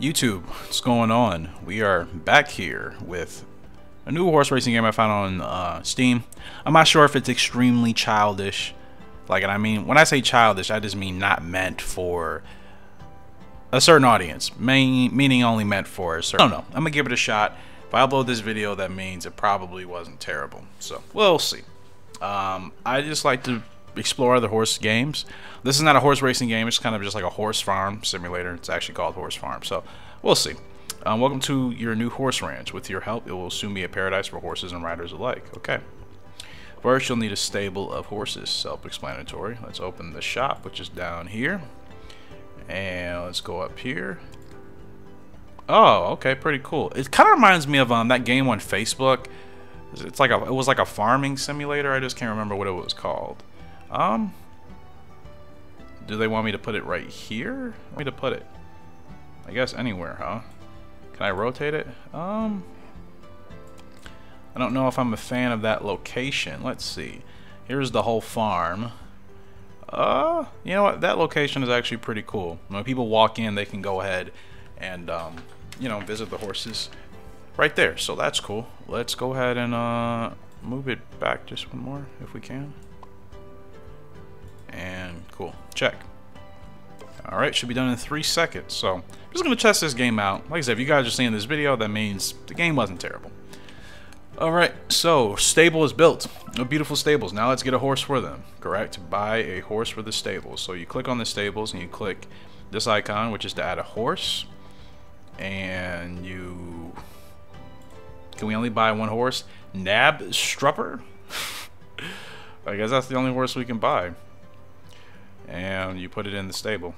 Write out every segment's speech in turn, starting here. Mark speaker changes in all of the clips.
Speaker 1: YouTube, what's going on? We are back here with a new horse racing game I found on uh, Steam. I'm not sure if it's extremely childish. Like, and I mean, when I say childish, I just mean not meant for a certain audience, main, meaning only meant for a certain. I don't know. I'm gonna give it a shot. If I upload this video, that means it probably wasn't terrible. So we'll see. Um, I just like to explore other horse games. This is not a horse racing game. It's kind of just like a horse farm simulator. It's actually called Horse Farm. So we'll see. Um, welcome to your new horse ranch. With your help, it will soon be a paradise for horses and riders alike. Okay. First, you'll need a stable of horses. Self-explanatory. Let's open the shop, which is down here. And let's go up here. Oh, okay, pretty cool. It kind of reminds me of um, that game on Facebook. It's like a, it was like a farming simulator. I just can't remember what it was called. Um, do they want me to put it right here? Want me to put it? I guess anywhere, huh? Can I rotate it? Um, I don't know if I'm a fan of that location. Let's see. Here's the whole farm. Uh, you know what? That location is actually pretty cool. When people walk in, they can go ahead and, um, you know, visit the horses right there. So that's cool. Let's go ahead and uh, move it back just one more if we can. And cool. Check. Alright, should be done in three seconds. So, I'm just to test this game out. Like I said, if you guys are seeing this video, that means the game wasn't terrible. Alright, so, stable is built. No beautiful stables. Now let's get a horse for them. Correct? Buy a horse for the stables. So you click on the stables and you click this icon, which is to add a horse. And you... Can we only buy one horse? Nab Strupper? I guess that's the only horse we can buy and you put it in the stable.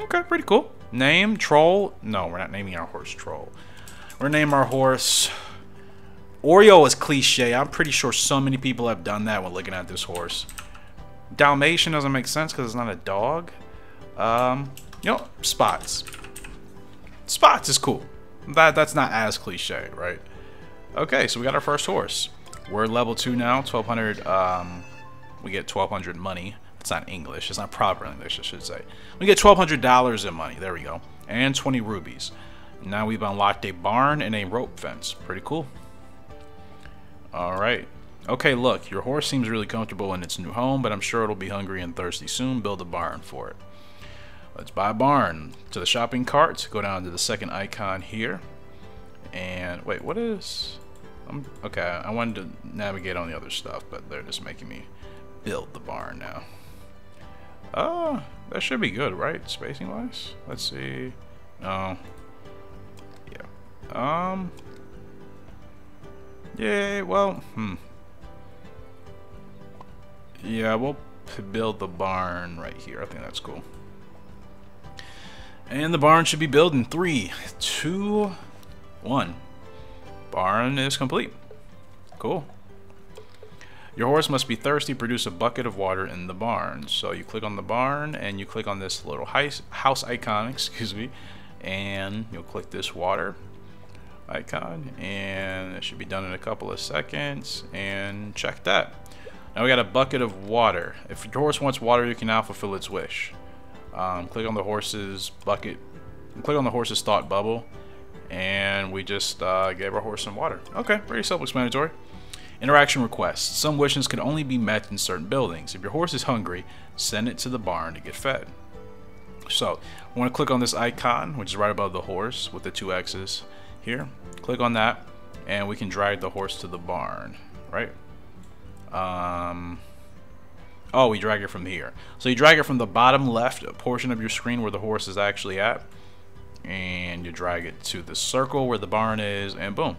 Speaker 1: Okay, pretty cool. Name, Troll. No, we're not naming our horse Troll. We're naming our horse... Oreo is cliche. I'm pretty sure so many people have done that when looking at this horse. Dalmatian doesn't make sense because it's not a dog. Um, you know, Spots. Spots is cool. That That's not as cliche, right? Okay, so we got our first horse. We're level 2 now, 1200, um, we get 1200 money. It's not English. It's not proper English, I should say. We get $1,200 in money. There we go. And 20 rubies. Now we've unlocked a barn and a rope fence. Pretty cool. Alright. Okay, look. Your horse seems really comfortable in its new home, but I'm sure it'll be hungry and thirsty soon. Build a barn for it. Let's buy a barn. To the shopping cart. Go down to the second icon here. And, wait, what is... I'm, okay, I wanted to navigate on the other stuff, but they're just making me build the barn now. Oh, that should be good, right? Spacing wise? Let's see. No. Yeah. Um. Yeah, well, hmm. Yeah, we'll build the barn right here. I think that's cool. And the barn should be built in three, two, one. Barn is complete. Cool. Your horse must be thirsty. Produce a bucket of water in the barn. So you click on the barn and you click on this little house icon, excuse me, and you'll click this water icon and it should be done in a couple of seconds and check that. Now we got a bucket of water. If your horse wants water, you can now fulfill its wish. Um, click on the horse's bucket, click on the horse's thought bubble, and we just uh, gave our horse some water. Okay, pretty self-explanatory. Interaction requests. Some wishes can only be met in certain buildings. If your horse is hungry, send it to the barn to get fed. So, I want to click on this icon, which is right above the horse with the two X's here. Click on that, and we can drag the horse to the barn, right? Um, oh, we drag it from here. So you drag it from the bottom left portion of your screen where the horse is actually at, and you drag it to the circle where the barn is, and boom.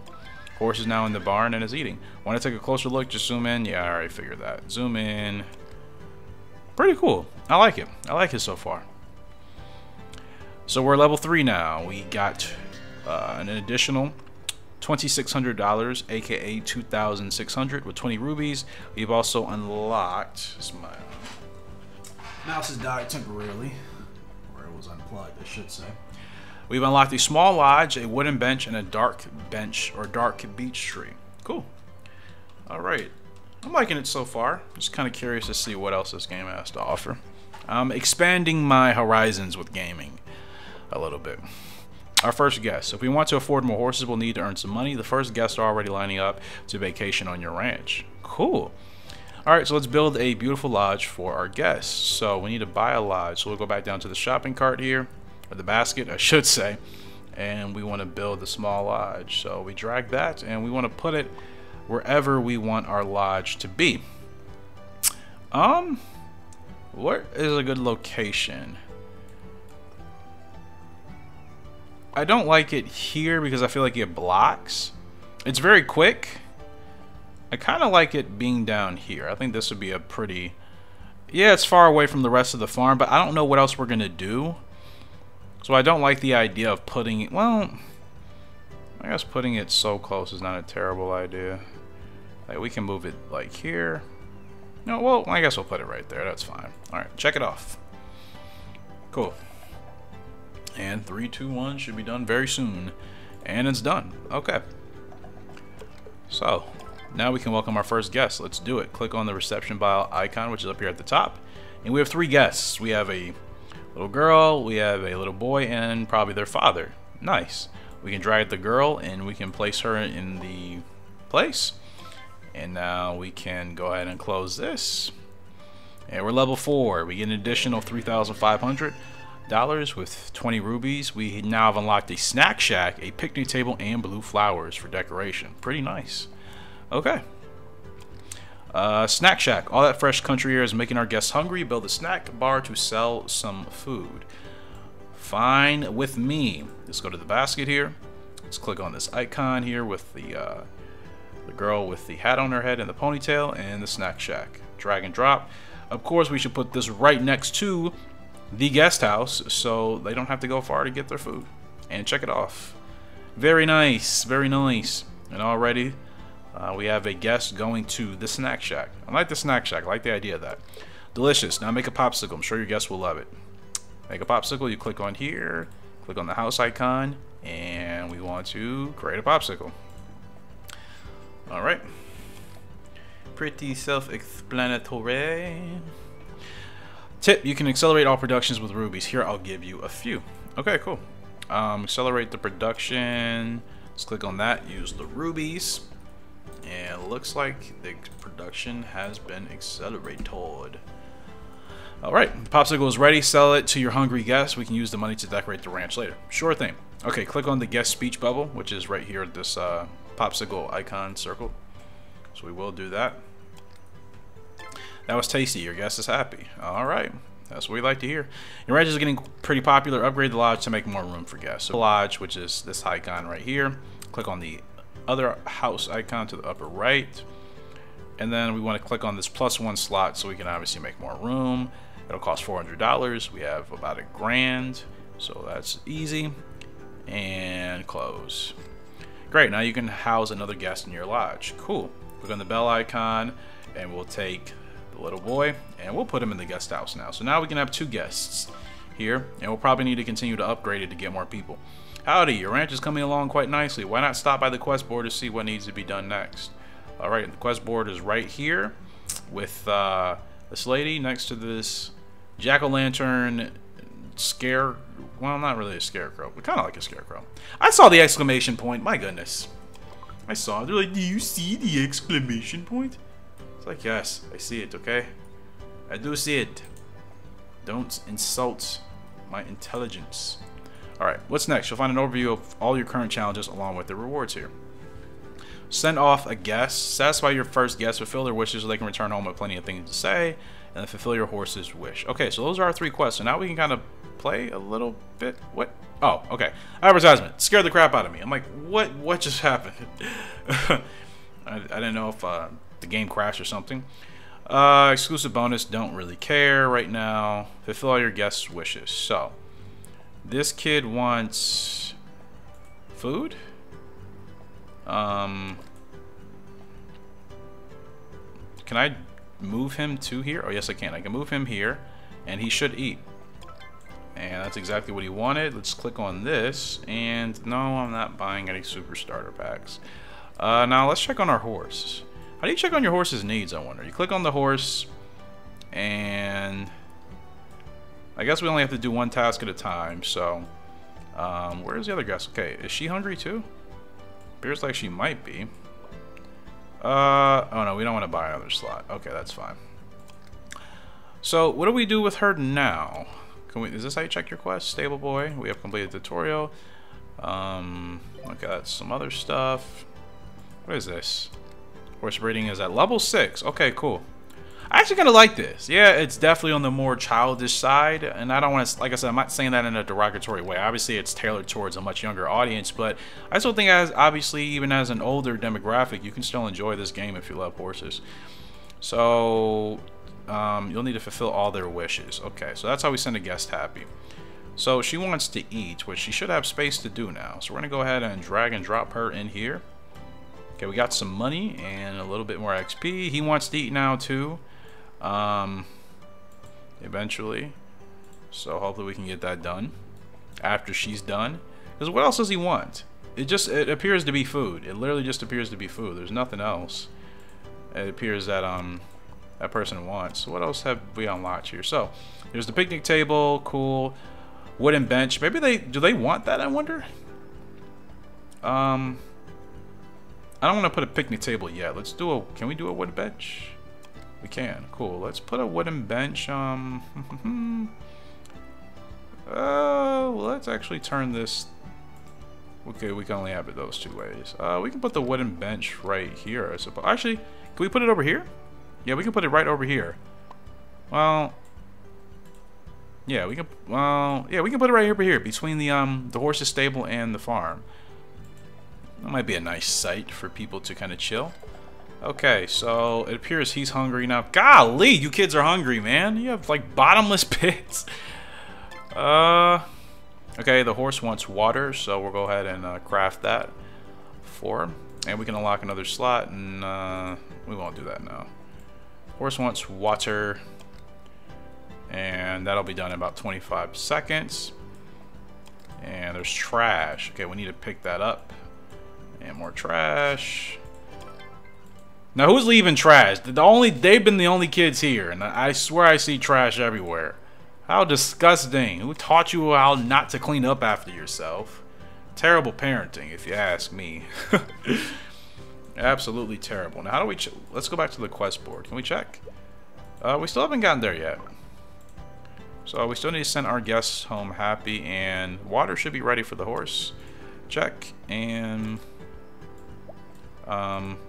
Speaker 1: Horse is now in the barn and is eating. Want to take a closer look? Just zoom in. Yeah, I already figured that. Zoom in. Pretty cool. I like it. I like it so far. So we're level 3 now. We got uh, an additional $2,600, aka 2600 with 20 rubies. We've also unlocked... My mouse has died temporarily. Or it was unplugged, I should say. We've unlocked a small lodge, a wooden bench, and a dark bench or dark beech tree. Cool. Alright. I'm liking it so far. Just kind of curious to see what else this game has to offer. I'm expanding my horizons with gaming. a little bit. Our first guest. If we want to afford more horses, we'll need to earn some money. The first guests are already lining up to vacation on your ranch. Cool. All right, so let's build a beautiful lodge for our guests. So we need to buy a lodge. So we'll go back down to the shopping cart here, or the basket, I should say, and we want to build the small lodge. So we drag that, and we want to put it wherever we want our lodge to be. Um, where is a good location? I don't like it here because I feel like it blocks. It's very quick. I kind of like it being down here. I think this would be a pretty... Yeah, it's far away from the rest of the farm, but I don't know what else we're going to do. So I don't like the idea of putting it... Well, I guess putting it so close is not a terrible idea. Like, we can move it, like, here. No, well, I guess we'll put it right there. That's fine. Alright, check it off. Cool. And three, two, one should be done very soon. And it's done. Okay. So, now we can welcome our first guest. Let's do it. Click on the reception bell icon, which is up here at the top. And we have three guests. We have a little girl, we have a little boy, and probably their father. Nice. We can drag the girl, and we can place her in the place. And now we can go ahead and close this. And we're level 4. We get an additional 3,500 dollars with 20 rubies. We now have unlocked a snack shack, a picnic table, and blue flowers for decoration. Pretty nice. Okay. Uh, snack shack. All that fresh country air is making our guests hungry. Build a snack bar to sell some food. Fine with me. Let's go to the basket here. Let's click on this icon here with the uh, the girl with the hat on her head and the ponytail and the snack shack. Drag and drop. Of course, we should put this right next to the guest house so they don't have to go far to get their food. And check it off. Very nice, very nice. And already uh, we have a guest going to the snack shack. I like the snack shack. I like the idea of that. Delicious. Now make a popsicle. I'm sure your guests will love it. Make a popsicle. You click on here, click on the house icon, and we want to create a popsicle. All right. Pretty self-explanatory. Tip, you can accelerate all productions with rubies. Here, I'll give you a few. Okay, cool. Um, accelerate the production. Let's click on that. Use the rubies. And looks like the production has been accelerated. Alright, the popsicle is ready. Sell it to your hungry guests. We can use the money to decorate the ranch later. Sure thing. Okay, click on the guest speech bubble, which is right here, this uh, popsicle icon circle. So we will do that. That was tasty. Your guest is happy. All right. That's what we like to hear. Your ranch is getting pretty popular. Upgrade the lodge to make more room for guests. So lodge, which is this icon right here. Click on the other house icon to the upper right. And then we want to click on this plus one slot so we can obviously make more room. It'll cost $400. We have about a grand. So that's easy. And close. Great. Now you can house another guest in your lodge. Cool. Click on the bell icon and we'll take the little boy, and we'll put him in the guest house now. So now we can have two guests here, and we'll probably need to continue to upgrade it to get more people. Howdy, your ranch is coming along quite nicely. Why not stop by the quest board to see what needs to be done next? Alright, the quest board is right here with uh, this lady next to this jack-o'-lantern scare... Well, not really a scarecrow, but kind of like a scarecrow. I saw the exclamation point. My goodness. I saw it. They're like, do you see the exclamation point? It's like, yes, I see it, okay? I do see it. Don't insult my intelligence. Alright, what's next? You'll find an overview of all your current challenges along with the rewards here. Send off a guest. Satisfy your first guest. Fulfill their wishes so they can return home with plenty of things to say. And fulfill your horse's wish. Okay, so those are our three quests. So now we can kind of play a little bit. What? Oh, okay. Advertisement. Scared the crap out of me. I'm like, what What just happened? I, I didn't know if uh, the game crashed or something. Uh, exclusive bonus, don't really care right now. Fulfill all your guests' wishes. So, this kid wants food. Um, can I move him to here? Oh, yes, I can. I can move him here, and he should eat. And that's exactly what he wanted. Let's click on this. And no, I'm not buying any super starter packs. Uh, now, let's check on our horse. How do you check on your horse's needs, I wonder? You click on the horse, and I guess we only have to do one task at a time, so Um, where's the other guest? Okay, is she hungry too? Appears like she might be. Uh, oh no, we don't want to buy another slot. Okay, that's fine. So, what do we do with her now? Can we, is this how you check your quest? Stable boy. We have completed tutorial. Um, okay, that's some other stuff. What is this? Horse breeding is at level 6. Okay, cool. I actually kind of like this. Yeah, it's definitely on the more childish side, and I don't want to, like I said, I'm not saying that in a derogatory way. Obviously, it's tailored towards a much younger audience, but I still think as, obviously, even as an older demographic, you can still enjoy this game if you love horses. So, um, you'll need to fulfill all their wishes. Okay, so that's how we send a guest happy. So she wants to eat, which she should have space to do now. So we're going to go ahead and drag and drop her in here. Okay, we got some money and a little bit more XP. He wants to eat now too um, eventually. So hopefully we can get that done after she's done. Because what else does he want? It just it appears to be food. It literally just appears to be food. There's nothing else. It appears that um that person wants. What else have we unlocked here? So there's the picnic table, cool. Wooden bench. Maybe they do they want that? I wonder. Um, I don't want to put a picnic table yet. Let's do a. Can we do a wooden bench? We can. Cool. Let's put a wooden bench. Um. uh, let's actually turn this. Okay, we can only have it those two ways. Uh, we can put the wooden bench right here, I suppose. Actually, can we put it over here? Yeah, we can put it right over here. Well, yeah, we can. Well, yeah, we can put it right over here between the um the horses stable and the farm. That might be a nice site for people to kind of chill. Okay, so it appears he's hungry now. Golly, you kids are hungry, man. You have, like, bottomless pits. Uh, okay, the horse wants water, so we'll go ahead and uh, craft that for him. And we can unlock another slot, and uh, we won't do that now. Horse wants water, and that'll be done in about 25 seconds. And there's trash. Okay, we need to pick that up. And more trash. Now who's leaving trash? The only they've been the only kids here, and I swear I see trash everywhere. How disgusting! Who taught you how not to clean up after yourself? Terrible parenting, if you ask me. Absolutely terrible. Now how do we? Let's go back to the quest board. Can we check? Uh, we still haven't gotten there yet. So we still need to send our guests home happy, and water should be ready for the horse. Check and um.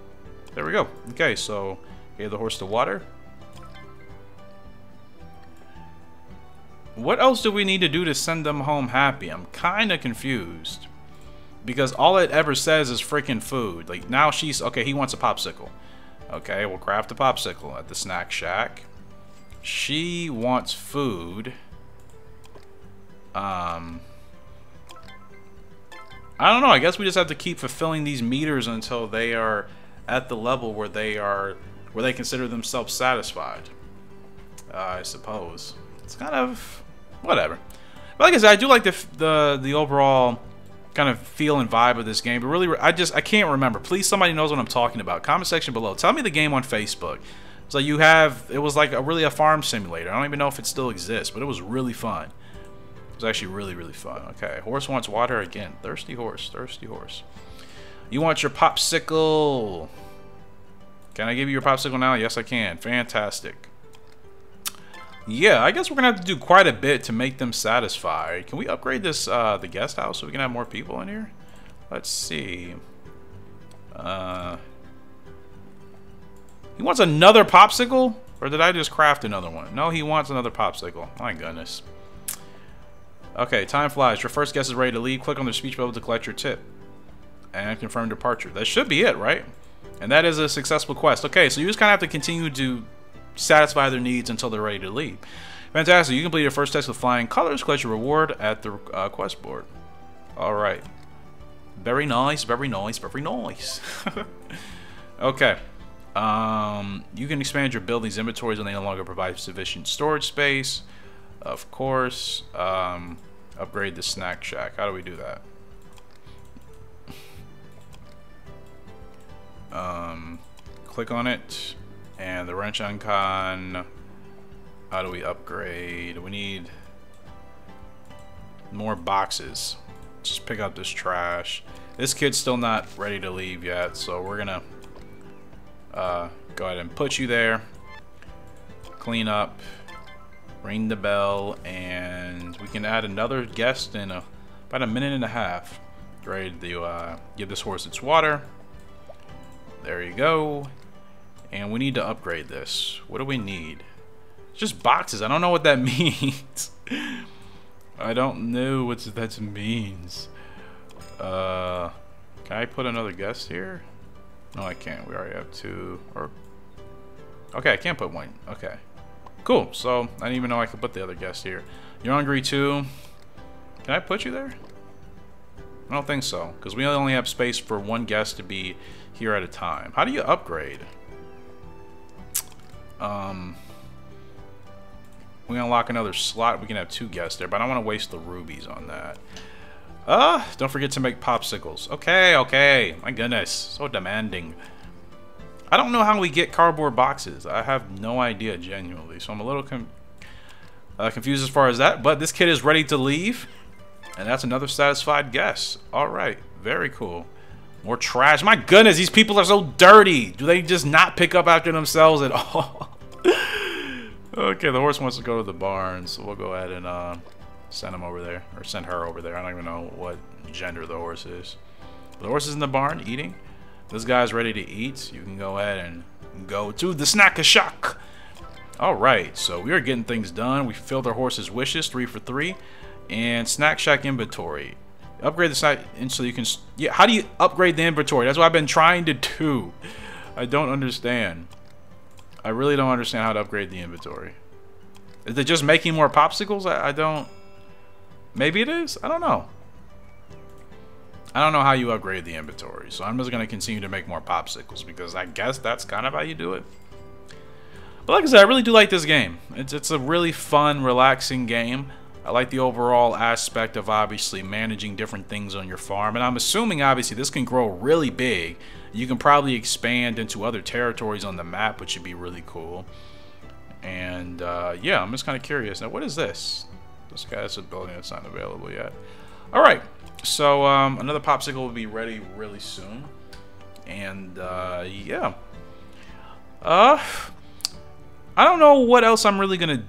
Speaker 1: There we go. Okay, so gave the horse the water. What else do we need to do to send them home happy? I'm kind of confused. Because all it ever says is freaking food. Like, now she's... Okay, he wants a popsicle. Okay, we'll craft a popsicle at the snack shack. She wants food. Um... I don't know. I guess we just have to keep fulfilling these meters until they are at the level where they are where they consider themselves satisfied. Uh, I suppose it's kind of whatever. But like I said, I do like the the the overall kind of feel and vibe of this game. But really, I just I can't remember. Please, somebody knows what I'm talking about. Comment section below. Tell me the game on Facebook. So you have it was like a really a farm simulator. I don't even know if it still exists, but it was really fun. It was actually really really fun. Okay, horse wants water again. Thirsty horse, thirsty horse. You want your popsicle. Can I give you your popsicle now? Yes, I can. Fantastic. Yeah, I guess we're going to have to do quite a bit to make them satisfied. Can we upgrade this, uh, the guest house so we can have more people in here? Let's see. Uh, he wants another popsicle? Or did I just craft another one? No, he wants another popsicle. My goodness. Okay, time flies. Your first guest is ready to leave. Click on the speech bubble to collect your tip and confirm departure. That should be it, right? And that is a successful quest. Okay, so you just kind of have to continue to satisfy their needs until they're ready to leave. Fantastic. You complete your first test with flying colors. Collect your reward at the uh, quest board. All right. Very nice, very nice, very nice. okay. Um, you can expand your building's inventories when they no longer provide sufficient storage space. Of course. Um, upgrade the snack shack. How do we do that? Um, click on it, and the wrench icon. How do we upgrade? We need more boxes. just pick up this trash. This kid's still not ready to leave yet, so we're gonna uh, go ahead and put you there. Clean up, ring the bell, and we can add another guest in a, about a minute and a half. Ready to uh, give this horse its water. There you go. And we need to upgrade this. What do we need? Just boxes. I don't know what that means. I don't know what that means. Uh, can I put another guest here? No, I can't. We already have two. Or okay, I can't put one. Okay, cool. So I didn't even know I could put the other guest here. You're hungry too. Can I put you there? I don't think so, because we only have space for one guest to be here at a time. How do you upgrade? Um, we unlock another slot. We can have two guests there, but I don't want to waste the rubies on that. Uh, don't forget to make popsicles. Okay, okay. My goodness, so demanding. I don't know how we get cardboard boxes. I have no idea, genuinely. So I'm a little uh, confused as far as that. But this kid is ready to leave. And that's another satisfied guess. All right, very cool. More trash. My goodness, these people are so dirty. Do they just not pick up after themselves at all? okay, the horse wants to go to the barn, so we'll go ahead and uh, send him over there. Or send her over there. I don't even know what gender the horse is. The horse is in the barn eating. This guy's ready to eat. You can go ahead and go to the snack shack. Alright, so we are getting things done. We filled our horse's wishes, three for three. And snack shack inventory. Upgrade the site and so you can... Yeah, how do you upgrade the inventory? That's what I've been trying to do. I don't understand. I really don't understand how to upgrade the inventory. Is it just making more popsicles? I, I don't... Maybe it is? I don't know. I don't know how you upgrade the inventory. So I'm just to continue to make more popsicles because I guess that's kind of how you do it. But like I said, I really do like this game. It's, it's a really fun, relaxing game. I like the overall aspect of obviously managing different things on your farm. And I'm assuming obviously this can grow really big. You can probably expand into other territories on the map, which would be really cool. And uh, yeah, I'm just kind of curious. Now, what is this? This guy's a building that's not available yet. All right, so um, another popsicle will be ready really soon. And uh, yeah. Uh, I don't know what else I'm really going to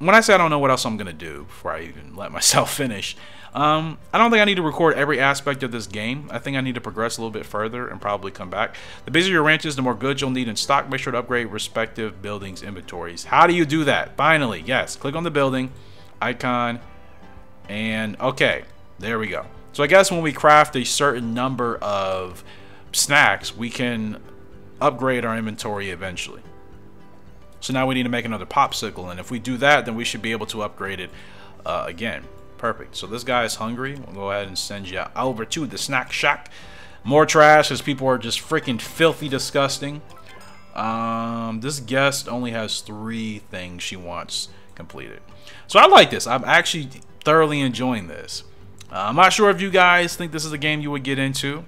Speaker 1: when I say I don't know what else I'm going to do before I even let myself finish, um, I don't think I need to record every aspect of this game. I think I need to progress a little bit further and probably come back. The busier your ranch is, the more goods you'll need in stock. Make sure to upgrade respective buildings' inventories. How do you do that? Finally, yes. Click on the building icon, and okay, there we go. So I guess when we craft a certain number of snacks, we can upgrade our inventory eventually. So now we need to make another popsicle, and if we do that, then we should be able to upgrade it uh, again. Perfect. So this guy is hungry. We'll go ahead and send you over to the snack shack. More trash because people are just freaking filthy disgusting. Um, this guest only has three things she wants completed. So I like this. I'm actually thoroughly enjoying this. Uh, I'm not sure if you guys think this is a game you would get into.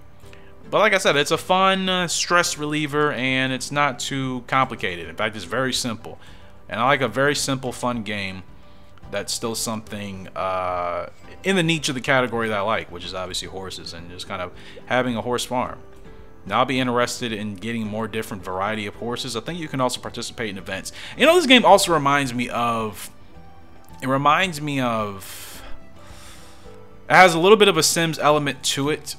Speaker 1: But like I said, it's a fun uh, stress reliever and it's not too complicated. In fact, it's very simple. And I like a very simple, fun game that's still something uh, in the niche of the category that I like, which is obviously horses and just kind of having a horse farm. Now I'll be interested in getting more different variety of horses. I think you can also participate in events. You know, this game also reminds me of... It reminds me of... It has a little bit of a Sims element to it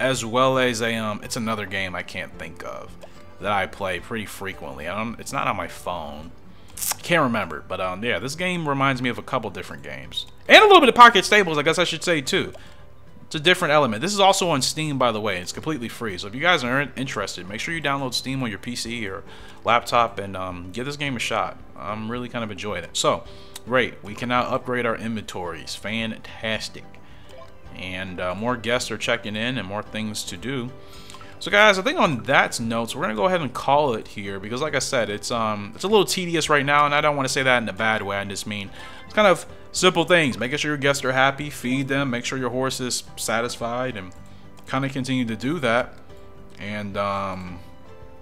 Speaker 1: as well as a um, it's another game I can't think of that I play pretty frequently. Don't, it's not on my phone. Can't remember, but um, yeah, this game reminds me of a couple different games and a little bit of Pocket Stables. I guess I should say too. It's a different element. This is also on Steam, by the way. It's completely free. So if you guys are interested, make sure you download Steam on your PC or laptop and um, give this game a shot. I'm really kind of enjoying it. So, great. We can now upgrade our inventories. Fantastic and uh, more guests are checking in and more things to do. So guys, I think on that note, we're gonna go ahead and call it here because, like I said, it's um it's a little tedious right now, and I don't want to say that in a bad way. I just mean it's kind of simple things, making sure your guests are happy, feed them, make sure your horse is satisfied, and kind of continue to do that. And um,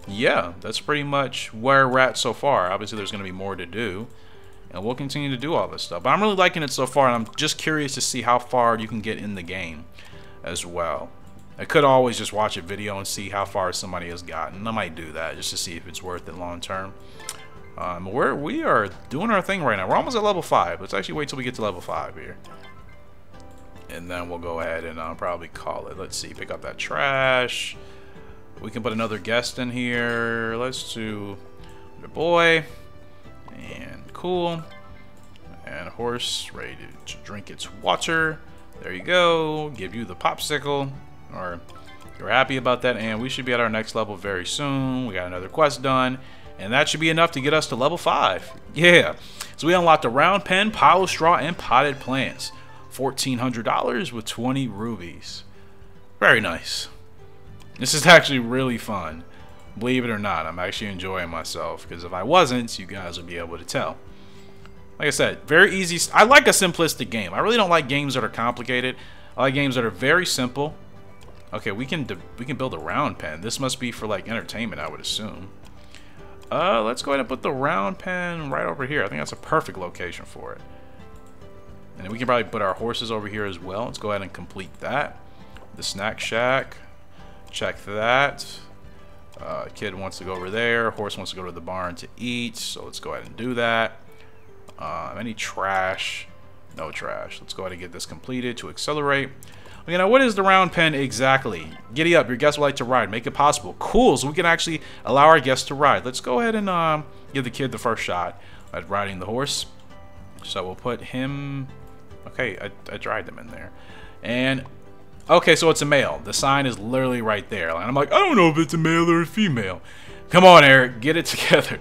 Speaker 1: yeah, that's pretty much where we're at so far. Obviously, there's gonna be more to do, And we'll continue to do all this stuff. But I'm really liking it so far, and I'm just curious to see how far you can get in the game as well. I could always just watch a video and see how far somebody has gotten. I might do that just to see if it's worth it long term. Um, we're, we are doing our thing right now. We're almost at level 5. Let's actually wait till we get to level 5 here. And then we'll go ahead and uh, probably call it. Let's see. Pick up that trash. We can put another guest in here. Let's do the boy. And cool. And horse ready to drink its water. There you go. Give you the popsicle. Or you're happy about that and we should be at our next level very soon. We got another quest done. And that should be enough to get us to level 5 yeah. So we unlocked a round pen pile of straw and potted plants. $1400 with 20 rubies. Very nice. This is actually really fun believe it or not I'm actually enjoying myself because if I wasn't you guys would be able to tell like I said, very easy. I like a simplistic game. I really don't like games that are complicated. I like games that are very simple Okay, we can we can build a round pen. This must be for like entertainment, I would assume. Uh, let's go ahead and put the round pen right over here. I think that's a perfect location for it. And we can probably put our horses over here as well. Let's go ahead and complete that. The snack shack. Check that. Uh, kid wants to go over there. Horse wants to go to the barn to eat. So let's go ahead and do that. Uh, any trash? No trash. Let's go ahead and get this completed to accelerate. Okay, now what is the round pen exactly? Giddy up, your guests would like to ride. Make it possible. Cool, so we can actually allow our guests to ride. Let's go ahead and um, give the kid the first shot at riding the horse. So we'll put him... Okay, I, I dried them in there. And, okay, so it's a male. The sign is literally right there. And I'm like, I don't know if it's a male or a female. Come on, Eric, get it together.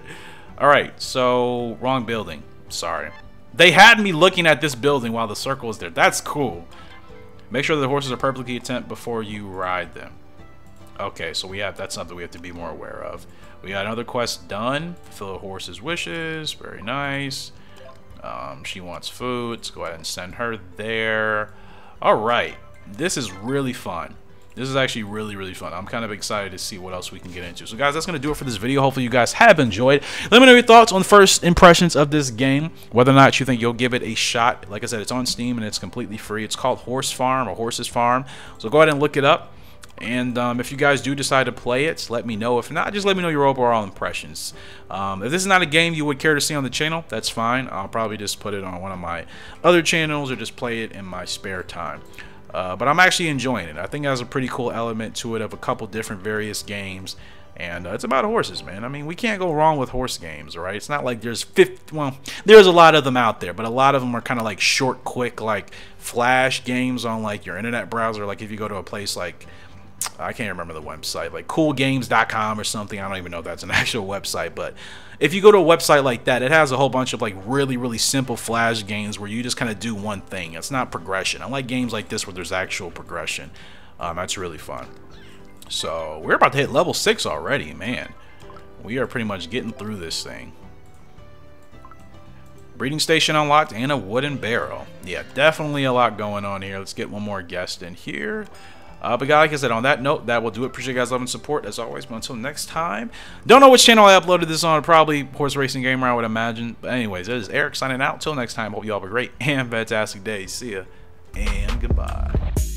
Speaker 1: All right, so wrong building. Sorry. They had me looking at this building while the circle was there. That's cool. Make sure the horses are perfectly content before you ride them. Okay, so we have that's something we have to be more aware of. We got another quest done. Fulfill a horse's wishes. Very nice. Um, she wants food. Let's go ahead and send her there. All right. This is really fun. This is actually really, really fun. I'm kind of excited to see what else we can get into. So, guys, that's going to do it for this video. Hopefully, you guys have enjoyed. Let me know your thoughts on first impressions of this game, whether or not you think you'll give it a shot. Like I said, it's on Steam and it's completely free. It's called Horse Farm or Horses Farm. So, go ahead and look it up. And um, if you guys do decide to play it, let me know. If not, just let me know your overall impressions. Um, if this is not a game you would care to see on the channel, that's fine. I'll probably just put it on one of my other channels or just play it in my spare time. Uh, but I'm actually enjoying it. I think it has a pretty cool element to it of a couple different various games. And uh, it's about horses, man. I mean, we can't go wrong with horse games, right? It's not like there's 50, well, there's a lot of them out there, but a lot of them are kind of like short, quick, like flash games on like your internet browser. Like if you go to a place like, I can't remember the website, like coolgames.com or something. I don't even know if that's an actual website, but if you go to a website like that, it has a whole bunch of like really, really simple flash games where you just kind of do one thing. It's not progression. I like games like this where there's actual progression. Um, that's really fun. So we're about to hit level 6 already, man. We are pretty much getting through this thing. Breeding station unlocked and a wooden barrel. Yeah, definitely a lot going on here. Let's get one more guest in here. Uh, but guys, like I said, on that note, that will do it. Appreciate you guys' love and support as always. But until next time, don't know which channel I uploaded this on. Probably Horse Racing Gamer, I would imagine. But anyways, it is Eric signing out. Until next time, hope you all have a great and fantastic day. See ya and goodbye.